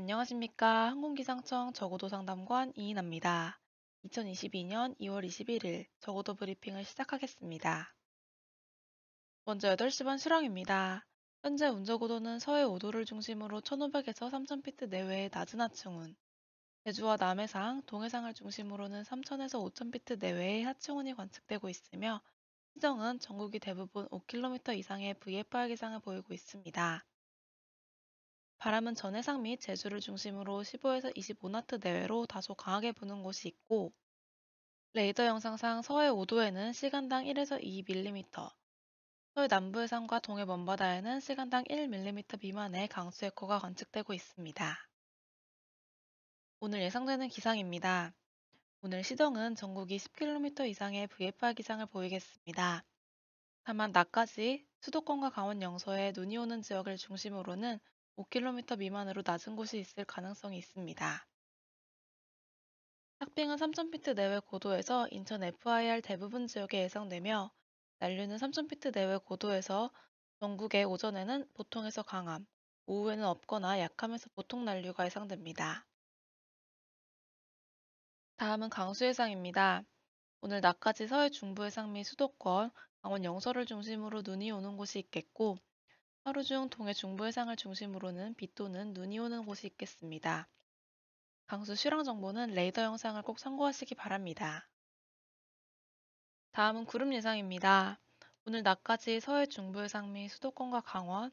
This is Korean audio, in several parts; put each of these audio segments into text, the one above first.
안녕하십니까. 항공기상청 저고도 상담관 이인아입니다. 2022년 2월 21일 저고도 브리핑을 시작하겠습니다. 먼저 8시 반 수량입니다. 현재 운저고도는 서해 5도를 중심으로 1500에서 3000피트 내외의 낮은 하층운, 제주와 남해상, 동해상을 중심으로는 3000에서 5000피트 내외의 하층운이 관측되고 있으며 시정은 전국이 대부분 5km 이상의 VFR 기상을 보이고 있습니다. 바람은 전해상 및 제주를 중심으로 15에서 25나트 내외로 다소 강하게 부는 곳이 있고 레이더 영상상 서해 5도에는 시간당 1에서 2mm, 서해 남부 해상과 동해 먼바다에는 시간당 1mm 미만의 강수 에코가 관측되고 있습니다. 오늘 예상되는 기상입니다. 오늘 시정은 전국이 10km 이상의 VFR 기상을 보이겠습니다. 다만 낮까지 수도권과 강원 영서에 눈이 오는 지역을 중심으로는 5km 미만으로 낮은 곳이 있을 가능성이 있습니다. 탁빙은 3000피트 내외 고도에서 인천 FIR 대부분 지역에 예상되며 난류는 3000피트 내외 고도에서 전국의 오전에는 보통에서 강함, 오후에는 없거나 약함에서 보통 난류가 예상됩니다. 다음은 강수 예상입니다. 오늘 낮까지 서해 중부 해상 및 수도권, 강원 영서를 중심으로 눈이 오는 곳이 있겠고 하루 중 동해 중부 해상을 중심으로는 비 또는 눈이 오는 곳이 있겠습니다. 강수 실황 정보는 레이더 영상을 꼭 참고하시기 바랍니다. 다음은 구름 예상입니다. 오늘 낮까지 서해 중부 해상 및 수도권과 강원,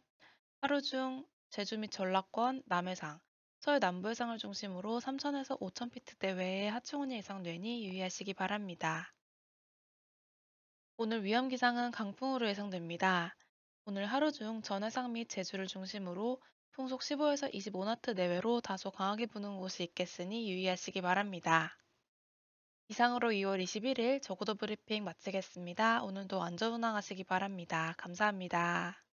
하루 중 제주 및 전라권, 남해상, 서해 남부 해상을 중심으로 3,000에서 5,000피트 대외의 하층온이 예상되니 유의하시기 바랍니다. 오늘 위험 기상은 강풍으로 예상됩니다. 오늘 하루 중 전해상 및 제주를 중심으로 풍속 15에서 25나트 내외로 다소 강하게 부는 곳이 있겠으니 유의하시기 바랍니다. 이상으로 2월 21일 저고도 브리핑 마치겠습니다. 오늘도 안전 운항하시기 바랍니다. 감사합니다.